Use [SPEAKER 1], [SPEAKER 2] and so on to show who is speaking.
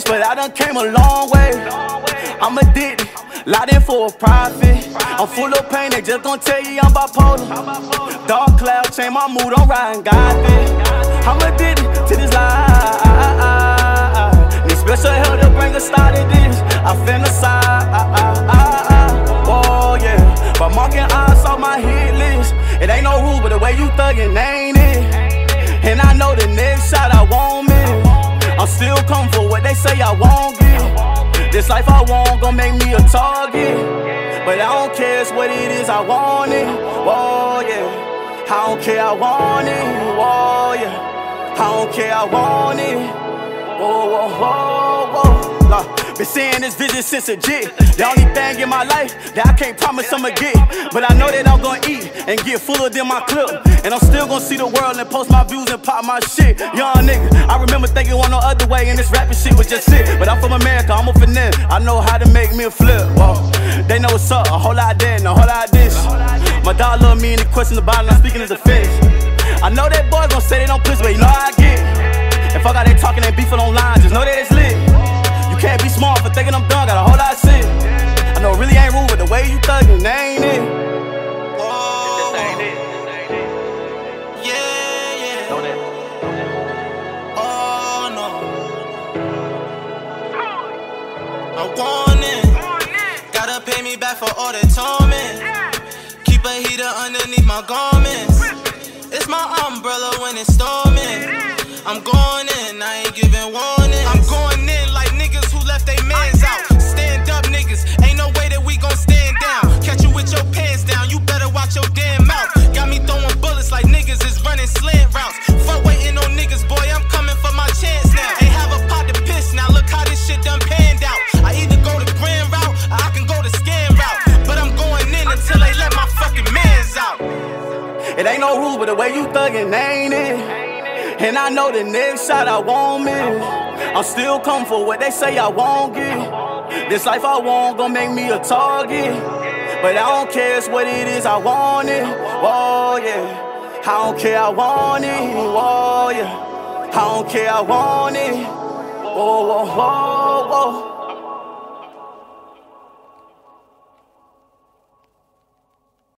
[SPEAKER 1] ain't rich, but I done came a long way. I'm addicted, in for a profit. I'm full of pain, they just gon' tell you I'm bipolar. Dark cloud, change my mood, I'm riding God I'm addicted to this life. Need special help to bring a start to this. I fantasize. Oh yeah, but marking eyes off my hit list. It ain't no rule, but the way you thuggin' ain't it. And I know the next shot I won't miss. I'm still what they say I won't get. This life I want gon' make me a target. But I don't care, it's what it is, I want it. Whoa, yeah. I don't care, I want it. Whoa, yeah. I don't care, I want it. Whoa, whoa. Nah, been seeing this vision since a jit. The only thing in my life that I can't promise I'ma get. But I know that I'm gonna eat and get fuller than my clip. And I'm still gonna see the world and post my views and pop my shit. Young nigga, I remember thinking one no other way and this rapping shit was just it. But I'm from America, I'm a finesse. I know how to make me a flip. Whoa. They know what's up, a whole lot of that and a whole lot of this. My dog love me and the question about it, I'm speaking as a fish. I know that boys gon' say they don't push, but you know how I get. If I got they talking and beefing online, just know that it's lit. Smart for thinking I'm done, got a whole lot of shit. I know it really ain't rude, but the way you thuggin', ain't it?
[SPEAKER 2] Whoa. Yeah, yeah. Oh no. I want it. Gotta pay me back for all the torment. Keep a heater underneath my garments. It's my umbrella when it's storming. I'm going in, I ain't ain't no
[SPEAKER 1] rule, but the way you thuggin', ain't it? And I know the next shot I won't miss. I'm still coming for what they say I won't get. This life I want gon' make me a target. But I don't care, it's what it is, I want it. Oh, yeah. I don't care, I want it. Oh, yeah. I don't care, I want it. Whoa, whoa, whoa, whoa.